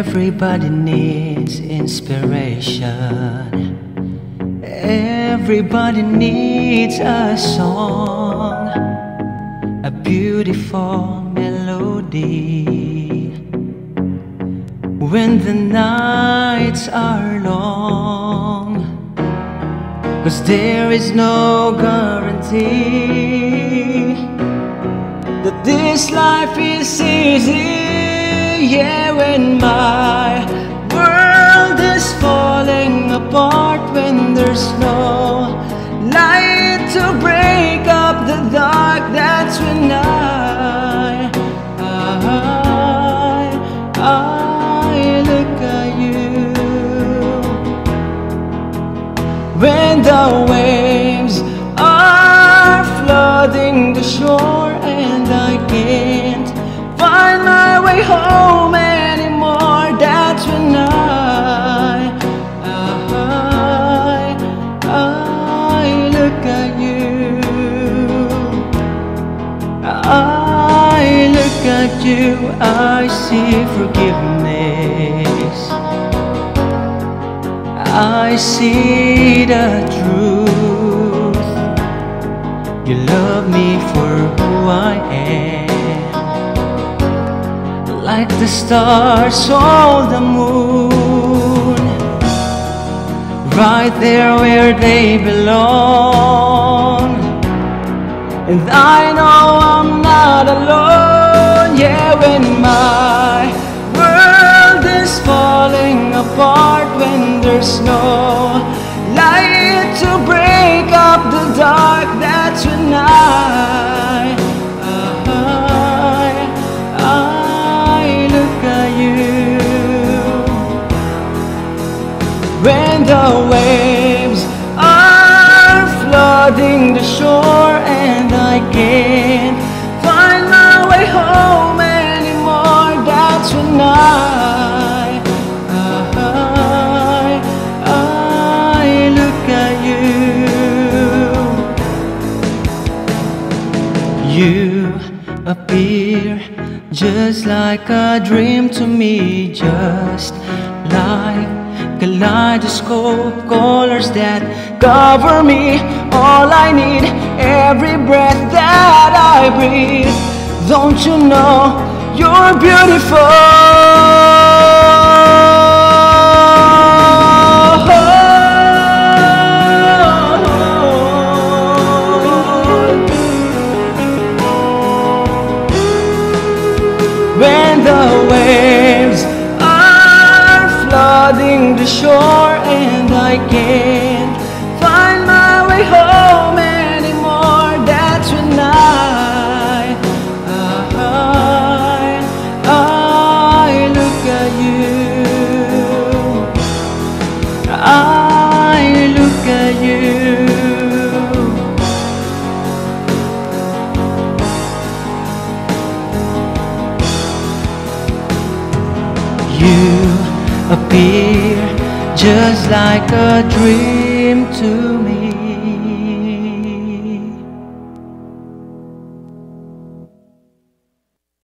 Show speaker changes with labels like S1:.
S1: Everybody needs inspiration. Everybody needs a song, a beautiful melody. When the nights are long, cause there is no guarantee that this life is easy yeah, when my at you, I see? Forgiveness. I see the truth. You love me for who I am. Like the stars or the moon. Right there where they belong. And I know I'm not alone Yeah, when my world is falling apart When there's no light to break up the dark That's when I I, I look at you. when the waves are flooding the shore and I can't I, I, I look at you. You appear just like a dream to me, just like Kaleidoscope colors that cover me. All I need, every breath that I breathe. Don't you know you're beautiful. When the waves are flooding the shore and I can't appear just like a dream to